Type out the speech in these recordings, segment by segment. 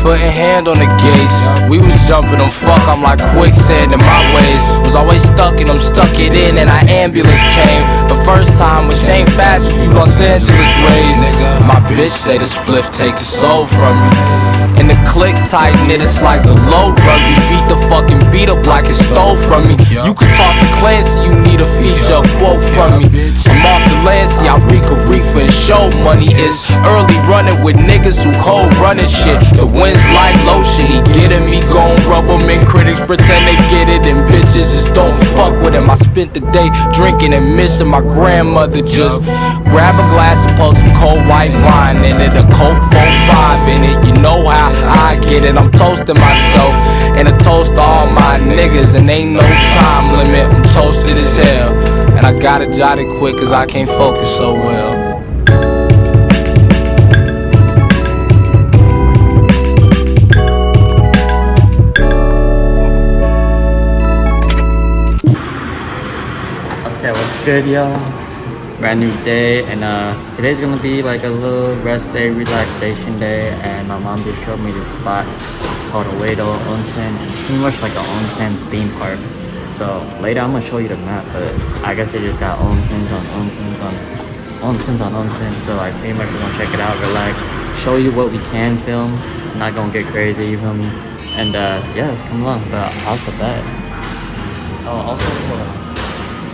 Foot and hand on the gates. We was jumping them, fuck, I'm like quicksand in my ways. Was always stuck and I'm stuck it in, and our ambulance came. The first time was Shane Fast, you Los Angeles ways. My bitch say the spliff take the soul from me. The click tight knit, it's like the low rugby. Beat the fucking beat up like it stole from me. You can talk to Clancy, you need a feature, quote from me. I'm off the Lancy, I reek a reefer and show money. It's early running with niggas who cold running shit. The wind's like lotion, he getting me gon' rub 'em and critics pretend they get it and bitches just don't fuck with him. I spent the day drinking and missing my grandmother. Just grab a glass and pour some cold white wine in it, a Coke 45 in it. You know how I get it. I'm toasting myself and a toast to all my niggas, and ain't no time limit. I'm toasted as hell, and I gotta jot it quick cause I can't focus so well. Okay, what's good, y'all? Brand new day, and uh, today's gonna be like a little rest day, relaxation day, and my mom just showed me this spot. It's called Oedo Onsen. It's pretty much like an onsen theme park. So later I'm gonna show you the map, but I guess they just got onsens on onsens on onsens on onsens. So I pretty much gonna check it out, relax, show you what we can film. Not gonna get crazy, you feel me? And uh, yeah, let's come along. But off the bat. Oh, also.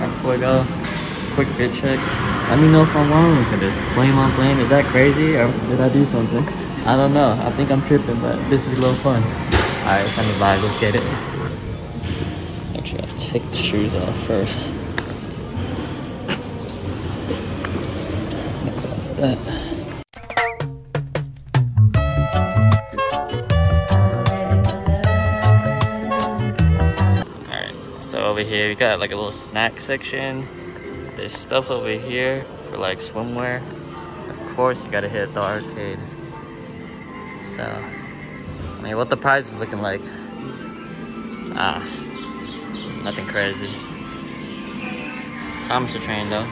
Before I go, quick fit check. Let me know if I'm wrong for this. Flame on flame, is that crazy or did I do something? I don't know. I think I'm tripping, but this is a little fun. Alright, time to vibe. Let's get it. Actually, I'll take the shoes off first. That. Alright, so over here we got like a little snack section. There's stuff over here for like swimwear. Of course, you gotta hit the arcade. So, I mean, what the prize is looking like? Ah, nothing crazy. Thomas the train though.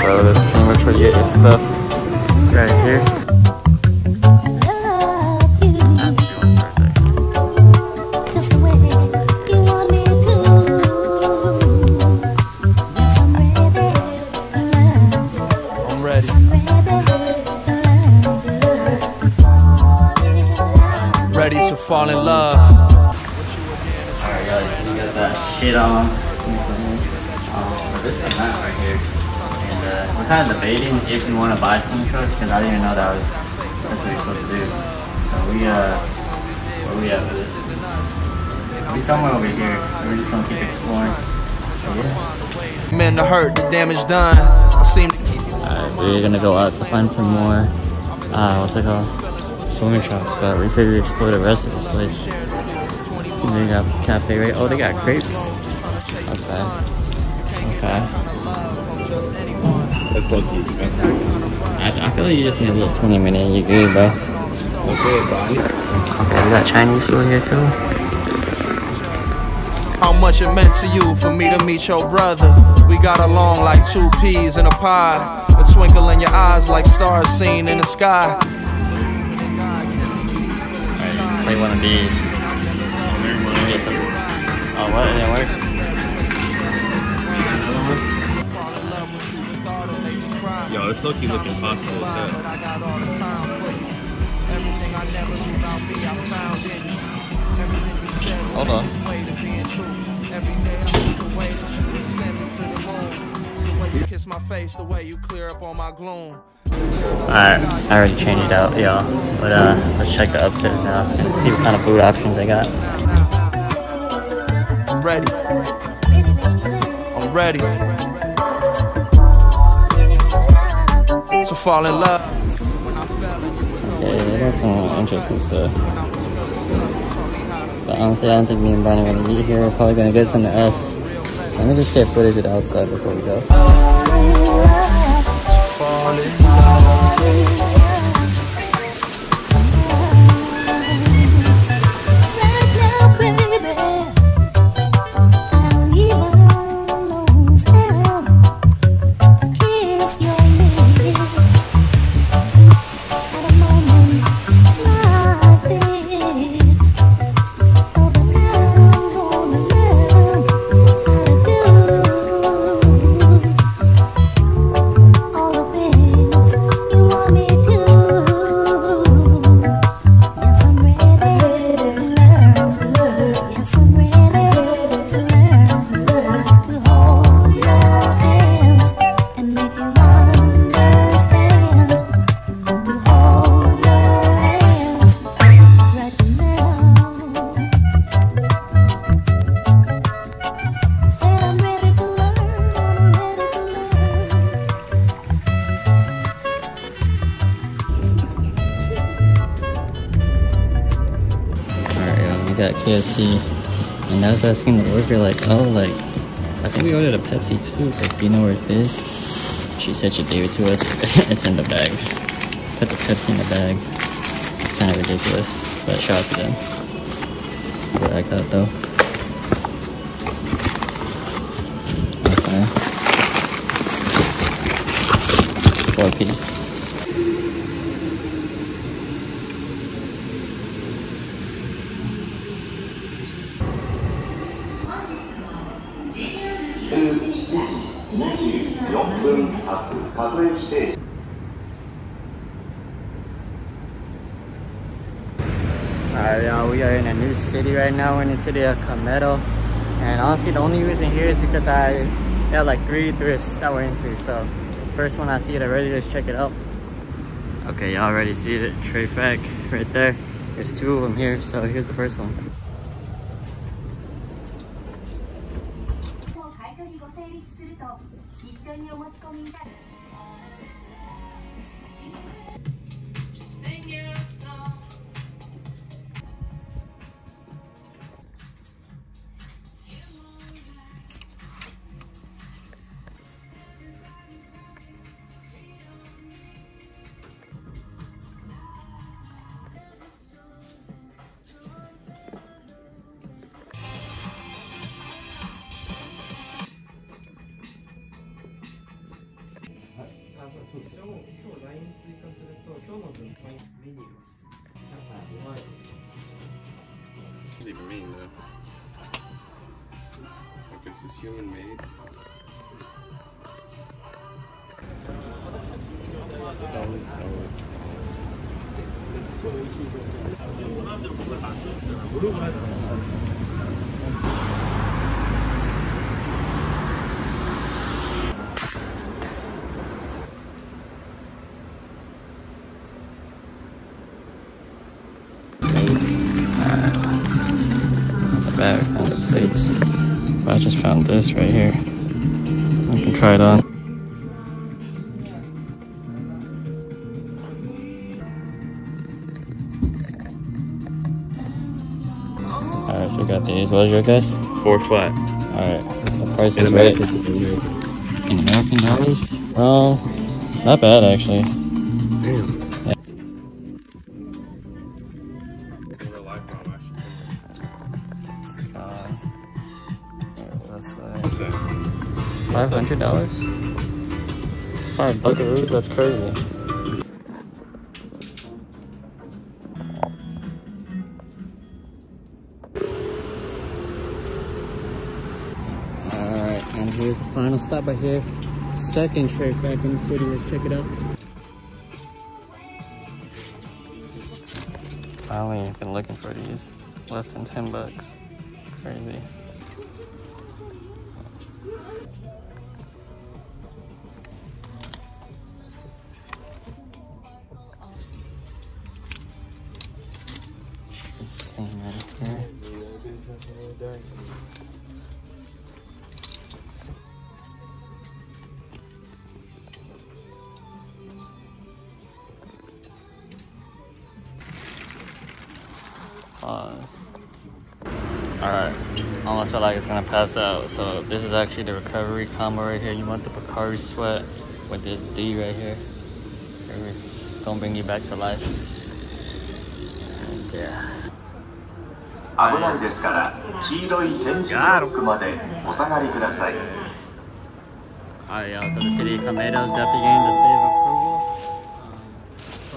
So this you get your stuff Ready to fall in love. Alright guys, so we got that shit on. Um, this is that right here. And uh, we're kind of debating if we want to buy swim trucks because I didn't even know that was that's what you're supposed to do. So we uh, where we at with this? We somewhere over here, so we're just gonna keep exploring. So yeah. Men to hurt, the damage done. I seem to keep Alright, we're gonna go out to find some more, uh, what's it called? Swimming trunks, but we figured we explore the rest of this place. See, they got cafe right. Oh, they got crepes. Okay. Okay. That's low key expensive. I, I feel like you just need a little 20 minute and you're good, bro. Okay, but I need Okay, we got Chinese food here too. how much it meant to you for me to meet your brother. We got along like two peas in a pod. A twinkle in your eyes like stars seen in the sky. Alright, play one of these. Get some. Oh, what? It didn't work? Yo, it's low key looking possible as hell. Hold on. Kiss my face the way you clear up all my gloom. Alright, I already changed out, y'all. But uh, let's check the upstairs now and see what kind of food options they got. I'm ready. I'm ready to fall in love. Yeah, they got some interesting stuff. But honestly, I don't think me and Brian are gonna eat here. We're probably gonna get something else. Let me just get footage of the outside before we go. Fall in love. KFC. And I was asking the worker, like, oh, like, I think we ordered a Pepsi too. Like, do you know where it is? She said she gave it to us. it's in the bag. Put the Pepsi in the bag. Kind of ridiculous. But shout out to them. See what I got though. Okay. Four piece. Alright, y'all, we are in a new city right now. We're in the city of Kameido. And honestly, the only reason here is because I got like three thrifts that we're into. So, first one I see it already, let's check it out. Okay, y'all already see the Trefac right there. There's two of them here, so here's the first one. Like, is this human made? the plates. I just found this right here. I can try it on. Alright, so we got these. What is your guess? Four flat. Alright, the price In is right. It's In American dollars? Oh, not bad actually. Damn. Five hundred dollars. Five buckaroos. That's crazy. All right, and here's the final stop right here. Second Trefac in the city. Let's check it out. Finally, been looking for these. Less than ten bucks. Crazy. Pause. Alright. almost feel like it's gonna pass out. So this is actually the recovery combo right here. You want the Pocari sweat with this D right here. It's gonna bring you back to life. And yeah. 危ないですから黄色い点字ブロックまでお下がりください Alright, y'all. So the city of Tomatoes definitely gained the state of approval.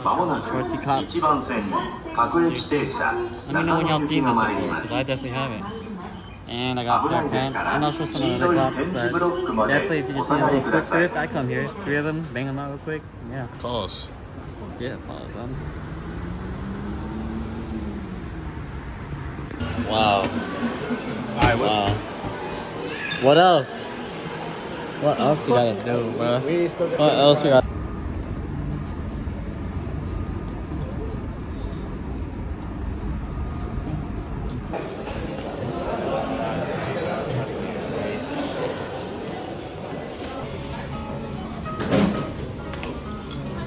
まもなく1番線に各駅停車 Let me know 中 when 野 y'all 行 seen きが this 参り before, ま because す I definitely haven't. And I got 危な black いです pants. から I'm not sure some of the other cops, but definitely if you just need a little quick thrift, I come here. Three of them, bang them out real quick. Yeah. Pause. Yeah, pause on. Wow. Alright, what? Wow. What else? What else we gotta do, bro? What else we got?